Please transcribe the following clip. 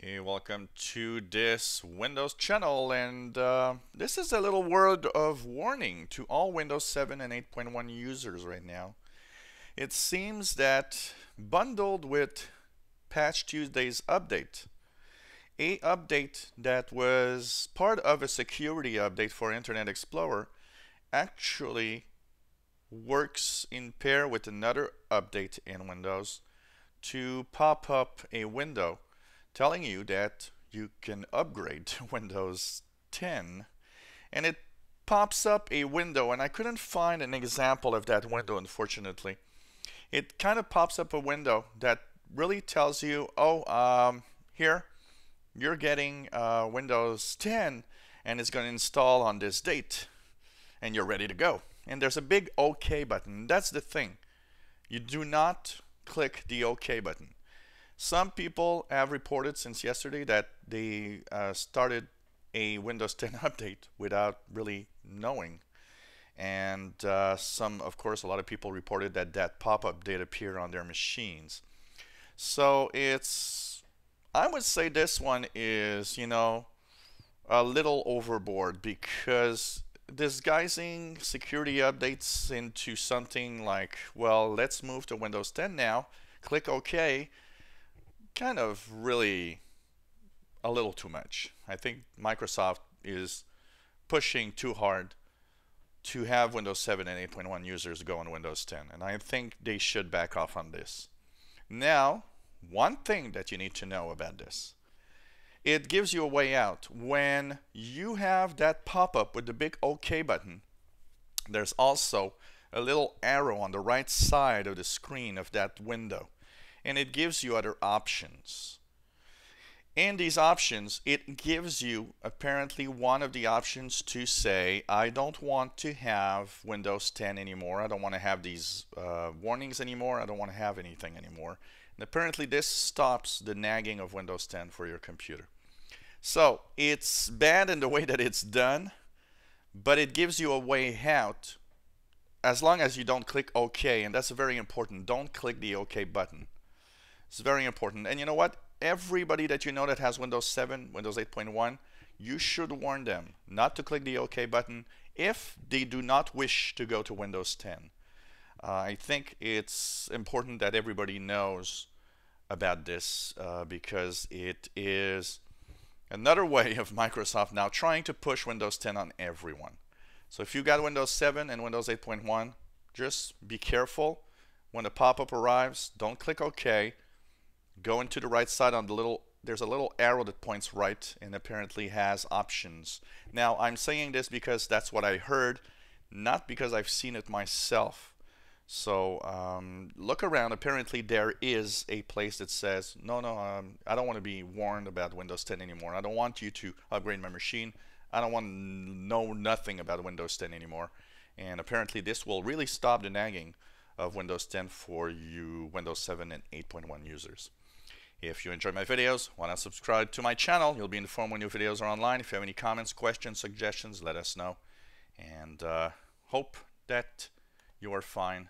Hey, welcome to this Windows channel and uh, this is a little word of warning to all Windows 7 and 8.1 users right now. It seems that bundled with Patch Tuesday's update, a update that was part of a security update for Internet Explorer actually works in pair with another update in Windows to pop up a window telling you that you can upgrade to Windows 10 and it pops up a window and I couldn't find an example of that window unfortunately. It kind of pops up a window that really tells you oh um, here you're getting uh, Windows 10 and it's going to install on this date and you're ready to go. And there's a big OK button. That's the thing. You do not click the OK button some people have reported since yesterday that they uh, started a Windows 10 update without really knowing. And uh, some, of course, a lot of people reported that that pop-up did appear on their machines. So it's, I would say this one is, you know, a little overboard because disguising security updates into something like, well, let's move to Windows 10 now, click OK, kind of really a little too much. I think Microsoft is pushing too hard to have Windows 7 and 8.1 users go on Windows 10 and I think they should back off on this. Now, one thing that you need to know about this. It gives you a way out. When you have that pop-up with the big OK button, there's also a little arrow on the right side of the screen of that window and it gives you other options. In these options, it gives you apparently one of the options to say, I don't want to have Windows 10 anymore. I don't want to have these uh, warnings anymore. I don't want to have anything anymore. And apparently this stops the nagging of Windows 10 for your computer. So it's bad in the way that it's done, but it gives you a way out as long as you don't click OK, and that's very important. Don't click the OK button. It's very important. And you know what? Everybody that you know that has Windows 7, Windows 8.1, you should warn them not to click the OK button if they do not wish to go to Windows 10. Uh, I think it's important that everybody knows about this uh, because it is another way of Microsoft now trying to push Windows 10 on everyone. So if you got Windows 7 and Windows 8.1, just be careful. When the pop-up arrives, don't click OK go into the right side on the little there's a little arrow that points right and apparently has options. Now I'm saying this because that's what I heard not because I've seen it myself. So um, look around. Apparently there is a place that says no no um, I don't want to be warned about Windows 10 anymore. I don't want you to upgrade my machine. I don't want to know nothing about Windows 10 anymore. And apparently this will really stop the nagging of Windows 10 for you Windows 7 and 8.1 users. If you enjoy my videos, why not subscribe to my channel? You'll be informed when new videos are online. If you have any comments, questions, suggestions, let us know. And uh, hope that you are fine